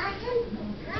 Mama can, can be.